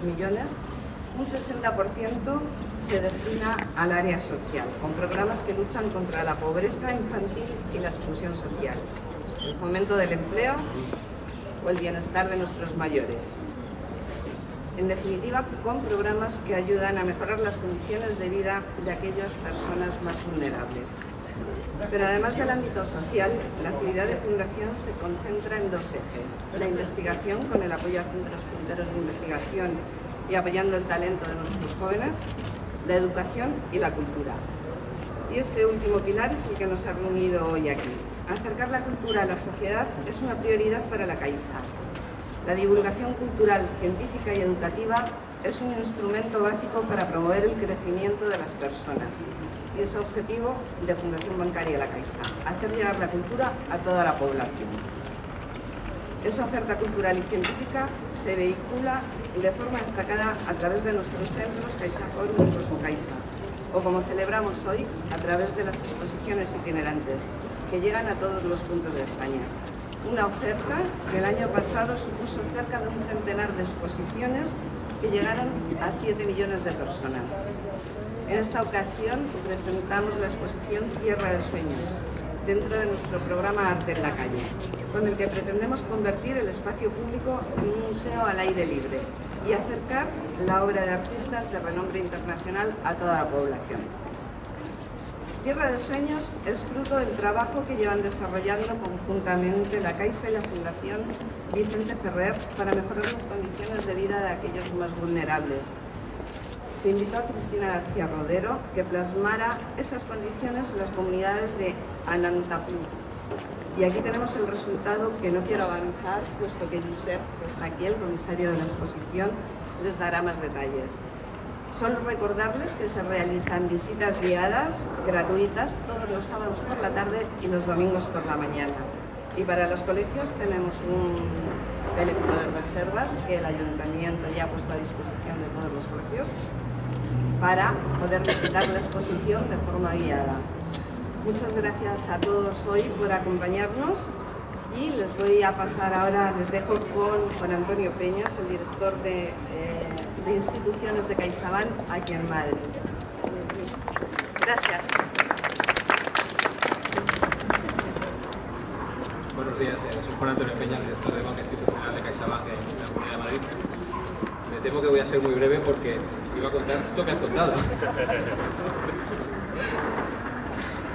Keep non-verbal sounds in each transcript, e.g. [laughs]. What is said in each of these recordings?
2 millones, un 60% se destina al área social, con programas que luchan contra la pobreza infantil y la exclusión social, el fomento del empleo o el bienestar de nuestros mayores. En definitiva, con programas que ayudan a mejorar las condiciones de vida de aquellas personas más vulnerables. Pero además del ámbito social, la actividad de Fundación se concentra en dos ejes. La investigación, con el apoyo a centros punteros de investigación y apoyando el talento de nuestros jóvenes, la educación y la cultura. Y este último pilar es el que nos ha reunido hoy aquí. Acercar la cultura a la sociedad es una prioridad para la Caixa. La divulgación cultural, científica y educativa es un instrumento básico para promover el crecimiento de las personas y es objetivo de Fundación Bancaria La Caixa, hacer llegar la cultura a toda la población. Esa oferta cultural y científica se vehicula de forma destacada a través de nuestros centros CaixaForum y Cosmo Caixa, o como celebramos hoy, a través de las exposiciones itinerantes, que llegan a todos los puntos de España. Una oferta que el año pasado supuso cerca de un centenar de exposiciones que llegaron a 7 millones de personas. En esta ocasión presentamos la exposición Tierra de Sueños, dentro de nuestro programa Arte en la Calle, con el que pretendemos convertir el espacio público en un museo al aire libre y acercar la obra de artistas de renombre internacional a toda la población. Tierra de Sueños es fruto del trabajo que llevan desarrollando conjuntamente la Caixa y la Fundación Vicente Ferrer para mejorar las condiciones de vida de aquellos más vulnerables. Se invitó a Cristina García Rodero que plasmara esas condiciones en las comunidades de Anantapur. Y aquí tenemos el resultado que no quiero avanzar, puesto que Josep, que está aquí, el comisario de la exposición, les dará más detalles. Solo recordarles que se realizan visitas guiadas gratuitas todos los sábados por la tarde y los domingos por la mañana. Y para los colegios tenemos un teléfono de reservas que el ayuntamiento ya ha puesto a disposición de todos los colegios para poder visitar la exposición de forma guiada. Muchas gracias a todos hoy por acompañarnos y les voy a pasar ahora, les dejo con Juan Antonio Peñas, el director de, de instituciones de CaixaBank aquí en Madrid. Gracias. Buenos días, eh, soy Juan Antonio Peña, director de Banca Institucional de CaixaBank en la Comunidad de Madrid. Me temo que voy a ser muy breve porque iba a contar lo que has contado. [laughs]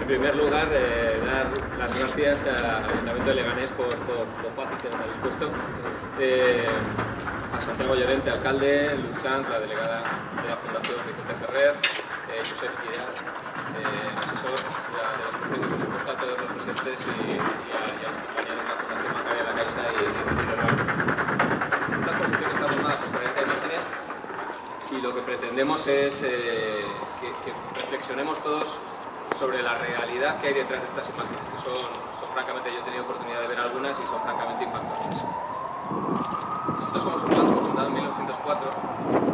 En primer lugar, eh, dar las gracias al Ayuntamiento de Leganés por, por lo fácil que nos habéis puesto. Eh, Santiago Llorente, alcalde, Luz Sant, la delegada de la Fundación Vicente Ferrer, eh, Guía, eh, asesor de la, de la exposición y por supuesto a todos los presentes y, a, los compañeros de la Fundación Bancaria de la Caixa y, de. Esta exposición está formada por 40 imágenes y lo que pretendemos es eh, que, reflexionemos todos sobre la realidad que hay detrás de estas imágenes, que son francamente, yo he tenido oportunidad de ver algunas y son francamente impactantes. Nosotros somos un banco fundado en 1904,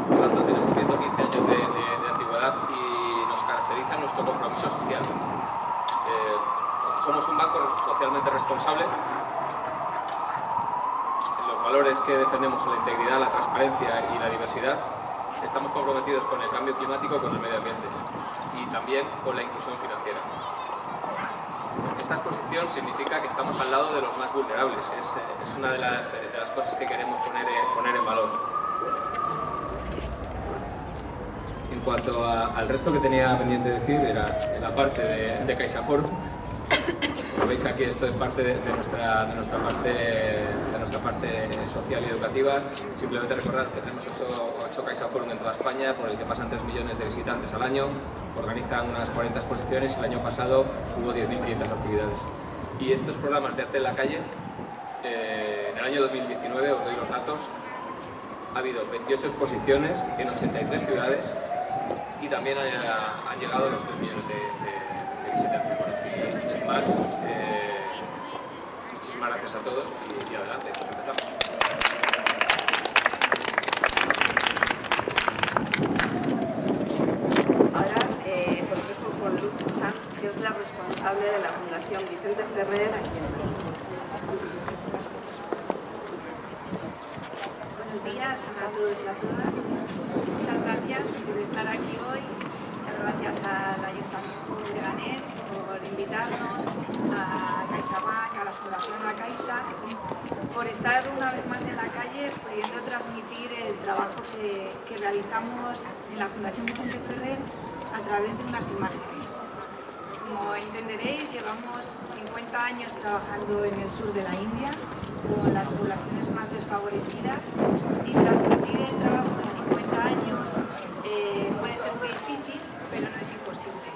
por tanto tenemos 115 años de, antigüedad y nos caracteriza nuestro compromiso social. Eh, somos un banco socialmente responsable. Los valores que defendemos son la integridad, la transparencia y la diversidad. Estamos comprometidos con el cambio climático y con el medio ambiente y también con la inclusión financiera. Esta exposición significa que estamos al lado de los más vulnerables, es, es una de las, de las, cosas que queremos poner, poner en valor. En cuanto a, al resto que tenía pendiente decir, era en la parte de, de CaixaForum. Como veis aquí, esto es parte de, de, nuestra, de, nuestra parte, de nuestra parte social y educativa. Simplemente recordar que tenemos 8, 8 CaixaForum en toda España, por el que pasan 3 millones de visitantes al año organizan unas 40 exposiciones y el año pasado hubo 10.500 actividades. Y estos programas de arte en la calle, eh, en el año 2019, os doy los datos, ha habido 28 exposiciones en 83 ciudades y también ha, han llegado los 3 millones de, visitantes. Bueno, y, sin más, eh, muchísimas gracias a todos y, y adelante, empezamos. que es la responsable de la Fundación Vicente Ferrer Buenos días a todos y a todas. Muchas gracias por estar aquí hoy. Muchas gracias al Ayuntamiento de Leganés por invitarnos, a CaixaBank, a la Fundación La Caixa, por estar una vez más en la calle pudiendo transmitir el trabajo que realizamos en la Fundación Vicente Ferrer a través de unas imágenes. Como entenderéis, llevamos 50 años trabajando en el sur de la India, con las poblaciones más desfavorecidas, y transmitir el trabajo de 50 años eh, puede ser muy difícil, pero no es imposible.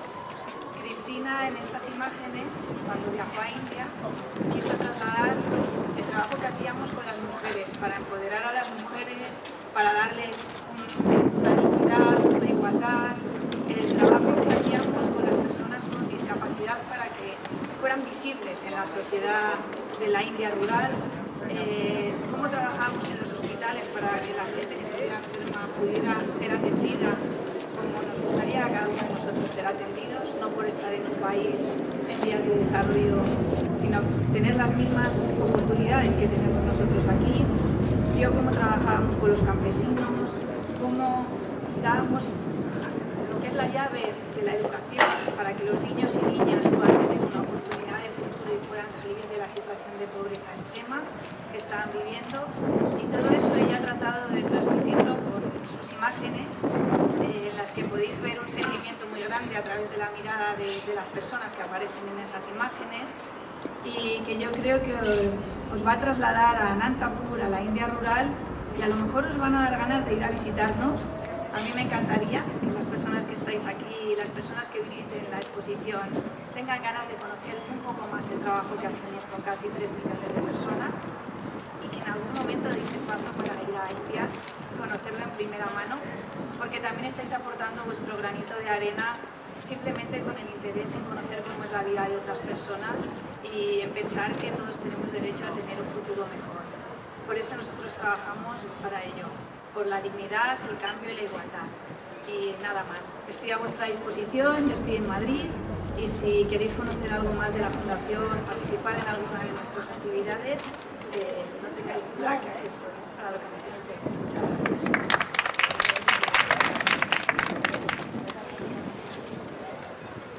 Cristina, en estas imágenes, cuando viajó a India, quiso trasladar el trabajo que hacíamos con las mujeres, para empoderar a las mujeres, para darles una dignidad, una igualdad, el trabajo que hacíamos con las personas con discapacidad para que fueran visibles en la sociedad de la India rural, eh, cómo trabajábamos en los hospitales para que la gente que estuviera enferma pudiera ser atendida como nos gustaría cada uno de nosotros ser atendidos, no por estar en un país en vías de desarrollo, sino tener las mismas oportunidades que tenemos nosotros aquí. Vio cómo trabajábamos con los campesinos, cómo dábamos es la llave de la educación para que los niños y niñas puedan tener una oportunidad de futuro y puedan salir de la situación de pobreza extrema que estaban viviendo. Y todo eso ella ha tratado de transmitirlo con sus imágenes, eh, en las que podéis ver un sentimiento muy grande a través de la mirada de, de las personas que aparecen en esas imágenes y que yo creo que os va a trasladar a Nantapur, a la India rural, y a lo mejor os van a dar ganas de ir a visitarnos mí me encantaría que las personas que estáis aquí, las personas que visiten la exposición, tengan ganas de conocer un poco más el trabajo que hacemos con casi 3 millones de personas y que en algún momento deis el paso para ir a India y conocerlo en primera mano, porque también estáis aportando vuestro granito de arena simplemente con el interés en conocer cómo es la vida de otras personas y en pensar que todos tenemos derecho a tener un futuro mejor. Por eso nosotros trabajamos para ello por la dignidad, el cambio y la igualdad. Y nada más. Estoy a vuestra disposición, yo estoy en Madrid y si queréis conocer algo más de la Fundación, participar en alguna de nuestras actividades, eh, no tengáis duda que aquí estoy para lo que necesitéis. Muchas gracias.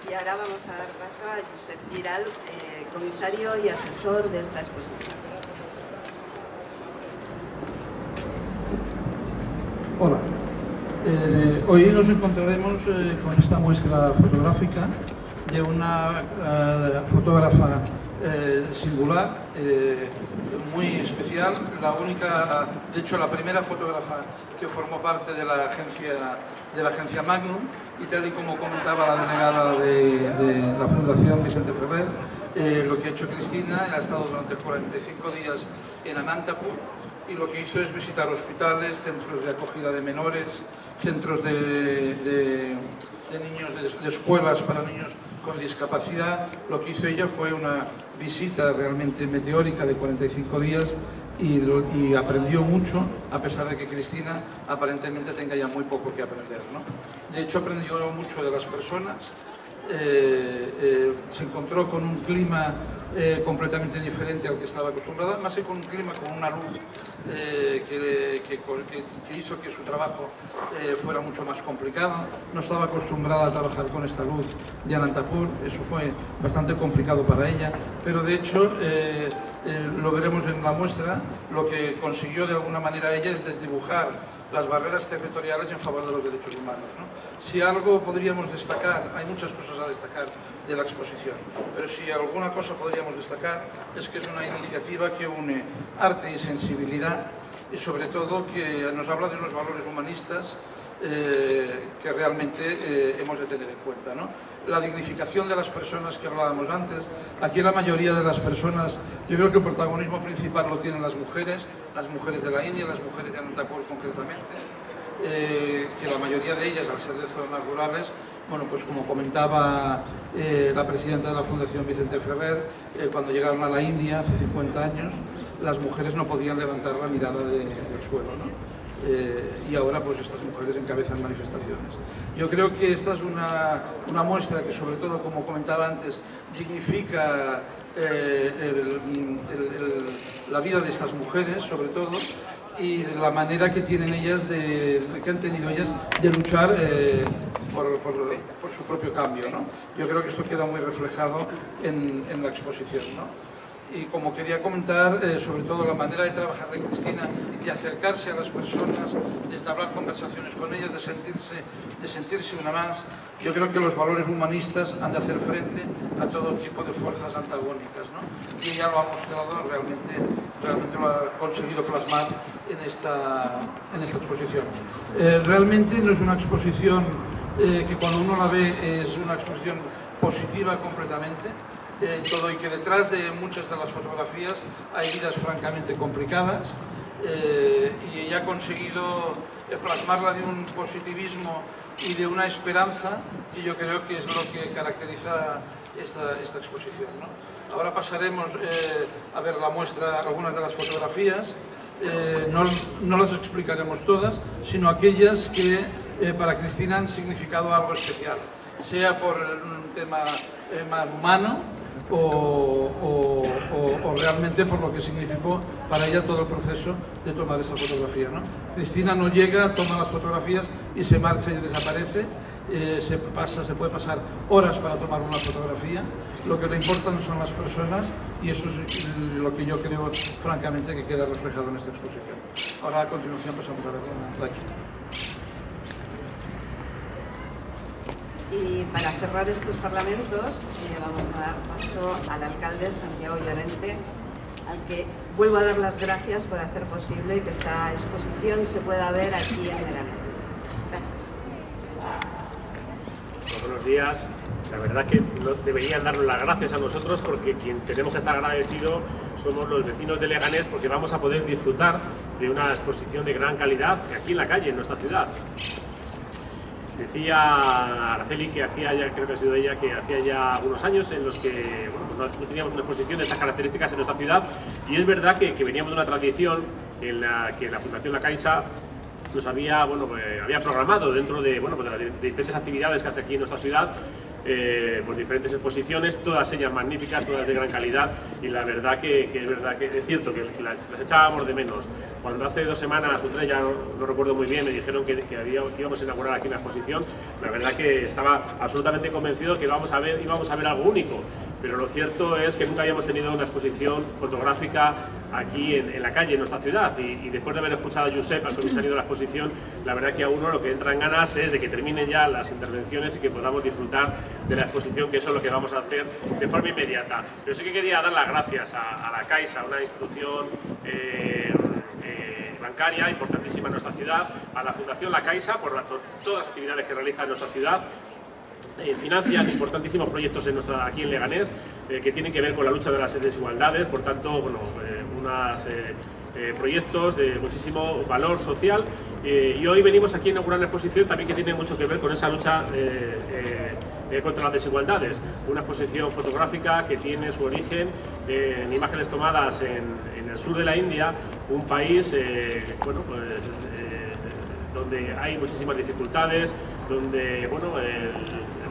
Y ahora vamos a dar paso a Josep Giral, eh, comisario y asesor de esta exposición. Hola, eh, hoy nos encontraremos eh, con esta muestra fotográfica de una eh, fotógrafa singular, muy especial, la única, de hecho la primera fotógrafa que formó parte de la agencia, de la agencia Magnum y tal y como comentaba la delegada de, la Fundación Vicente Ferrer, lo que ha hecho Cristina, ha estado durante 45 días en Anantapur, y lo que hizo es visitar hospitales, centros de acogida de menores, centros de, niños, de, escuelas para niños con discapacidad. Lo que hizo ella fue una visita realmente meteórica de 45 días y, aprendió mucho, a pesar de que Cristina aparentemente tenga ya muy poco que aprender. De hecho, aprendió mucho de las personas, eh, eh, se encontró con un clima eh, completamente diferente al que estaba acostumbrada, más que con un clima, con una luz eh, que, hizo que su trabajo eh, fuera mucho más complicado. No estaba acostumbrada a trabajar con esta luz de Anantapur, eso fue bastante complicado para ella, pero de hecho lo veremos en la muestra, lo que consiguió de alguna manera ella es desdibujar las barreras territoriales en favor de los derechos humanos. Si algo podríamos destacar, hay muchas cosas a destacar de la exposición, pero si alguna cosa podríamos destacar es que es una iniciativa que une arte y sensibilidad y sobre todo que nos habla de unos valores humanistas eh, que realmente eh, hemos de tener en cuenta. ¿no? La dignificación de las personas que hablábamos antes. Aquí la mayoría de las personas, yo creo que el protagonismo principal lo tienen las mujeres, las mujeres de la India, las mujeres de Anantapur concretamente, eh, que la mayoría de ellas, al ser de zonas rurales, bueno, pues como comentaba la presidenta de la Fundación Vicente Ferrer, cuando llegaron a la India hace 50 años, las mujeres no podían levantar la mirada del suelo. ¿no? Eh, y ahora pues estas mujeres encabezan manifestaciones. Yo creo que esta es una, una muestra que sobre todo, como comentaba antes, dignifica eh, la vida de estas mujeres, sobre todo, y la manera que tienen ellas, de, que han tenido ellas de luchar eh, por, su propio cambio. ¿no? Yo creo que esto queda muy reflejado en, en la exposición. ¿no? Y como quería comentar eh, sobre todo la manera de trabajar de Cristina, de acercarse a las personas, de establecer conversaciones con ellas, de sentirse, de sentirse una más. Yo creo que los valores humanistas han de hacer frente a todo tipo de fuerzas antagónicas. ¿no? Y ella lo ha mostrado, realmente, realmente lo ha conseguido plasmar en esta, en esta exposición. Eh, realmente no es una exposición eh, que cuando uno la ve es una exposición positiva completamente, eh, todo y que detrás de muchas de las fotografías hay vidas francamente complicadas eh, y ella ha conseguido eh, plasmarla de un positivismo y de una esperanza que yo creo que es lo que caracteriza esta, esta exposición. ¿no? Ahora pasaremos eh, a ver la muestra, algunas de las fotografías, eh, no, no, las explicaremos todas, sino aquellas que eh, para Cristina han significado algo especial, sea por un tema más humano, o, o, o, o, realmente por lo que significó para ella todo el proceso de tomar esa fotografía. ¿no? Cristina no llega, toma las fotografías y se marcha y desaparece. Eh, se, pasa, se puede pasar horas para tomar una fotografía. Lo que le importan son las personas y eso es lo que yo creo, francamente, que queda reflejado en esta exposición. Ahora a continuación pasamos a ver la, la Y para cerrar estos parlamentos eh, vamos a dar paso al alcalde Santiago Llorente, al que vuelvo a dar las gracias por hacer posible que esta exposición se pueda ver aquí en Leganés. Gracias. buenos días. La verdad que deberían darnos las gracias a nosotros porque quien tenemos que estar agradecidos somos los vecinos de Leganés porque vamos a poder disfrutar de una exposición de gran calidad aquí en la calle, en nuestra ciudad. Decía Araceli que hacía ya, creo que ha sido ella, que hacía ya unos años en los que bueno, no teníamos una exposición de estas características en nuestra ciudad. Y es verdad que, que veníamos de una tradición en la que la Fundación La Caixa nos había, bueno, eh, había programado dentro de, bueno, pues de las diferentes actividades que hace aquí en nuestra ciudad eh, por diferentes exposiciones, todas ellas magníficas, todas de gran calidad y la verdad que, es verdad que es cierto que, las, echábamos de menos. Cuando hace dos semanas o tres, ya no, no recuerdo muy bien, me dijeron que, que, había, que, íbamos a inaugurar aquí una exposición, la verdad que estaba absolutamente convencido que íbamos a ver, íbamos a ver algo único pero lo cierto es que nunca habíamos tenido una exposición fotográfica aquí en, la calle, en nuestra ciudad, y, después de haber escuchado a Josep, al comisario de la exposición, la verdad que a uno lo que entra en ganas es de que terminen ya las intervenciones y que podamos disfrutar de la exposición, que eso es lo que vamos a hacer de forma inmediata. Pero sí que quería dar las gracias a, a la Caixa, una institución... Eh, eh, bancaria importantísima en nuestra ciudad, a la Fundación La Caixa por la, todas las actividades que realiza en nuestra ciudad, eh, financian importantísimos proyectos en nuestra, aquí en Leganés eh, que tienen que ver con la lucha de las desigualdades, por tanto, bueno, eh, unos proyectos de muchísimo valor social. Y hoy venimos aquí a inaugurar una exposición también que tiene mucho que ver con esa lucha contra las desigualdades, una exposición fotográfica que tiene su origen en imágenes tomadas en, en, el sur de la India, un país bueno, pues, donde hay muchísimas dificultades, donde bueno, el,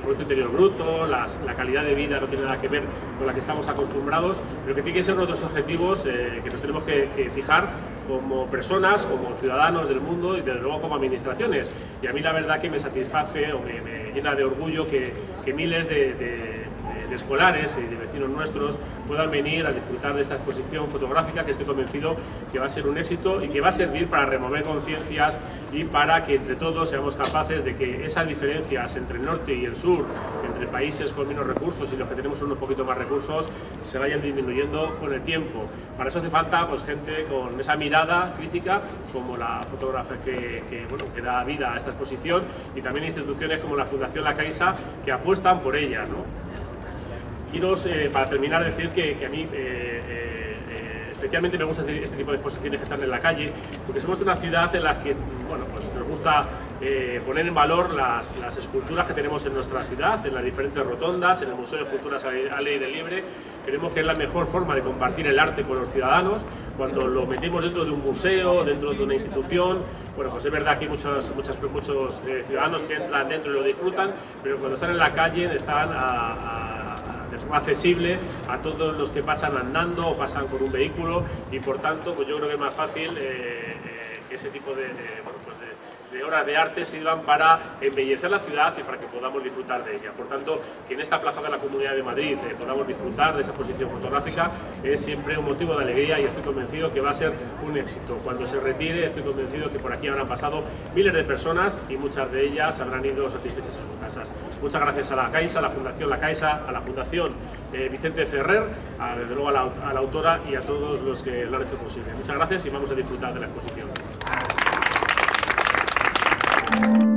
Producto Interior Bruto, las, la calidad de vida no tiene nada que ver con la que estamos acostumbrados, pero que tiene que ser uno de los objetivos eh, que nos tenemos que, que, fijar como personas, como ciudadanos del mundo y desde luego como administraciones. Y a mí la verdad que me satisface o me, me llena de orgullo que, que miles de, de escolares y de vecinos nuestros puedan venir a disfrutar de esta exposición fotográfica que estoy convencido que va a ser un éxito y que va a servir para remover conciencias y para que entre todos seamos capaces de que esas diferencias entre el norte y el sur, entre países con menos recursos y los que tenemos unos poquito más recursos, se vayan disminuyendo con el tiempo. Para eso hace falta pues, gente con esa mirada crítica como la fotógrafa que, que, bueno, que da vida a esta exposición y también instituciones como la Fundación La Caixa que apuestan por ella. ¿no? Quiero, eh, para terminar, decir que, que a mí eh, eh, especialmente me gusta este tipo de exposiciones que están en la calle, porque somos una ciudad en la que bueno, pues nos gusta eh, poner en valor las, las, esculturas que tenemos en nuestra ciudad, en las diferentes rotondas, en el Museo de Esculturas al aire libre. Creemos que es la mejor forma de compartir el arte con los ciudadanos, cuando lo metemos dentro de un museo, dentro de una institución. Bueno, pues es verdad que hay muchos, muchos, muchos eh, ciudadanos que entran dentro y lo disfrutan, pero cuando están en la calle están a, a accesible a todos los que pasan andando o pasan con un vehículo y por tanto pues yo creo que es más fácil eh, eh, que ese tipo de, pues de de horas de arte sirvan para embellecer la ciudad y para que podamos disfrutar de ella. Por tanto, que en esta plaza de la Comunidad de Madrid eh, podamos disfrutar de esa posición fotográfica es siempre un motivo de alegría y estoy convencido que va a ser un éxito. Cuando se retire estoy convencido que por aquí habrán pasado miles de personas y muchas de ellas habrán ido satisfechas a sus casas. Muchas gracias a la Caixa, a la Fundación La Caixa, a la Fundación eh, Vicente Ferrer, a, desde luego a la, a la autora y a todos los que lo han hecho posible. Muchas gracias y vamos a disfrutar de la exposición. thank you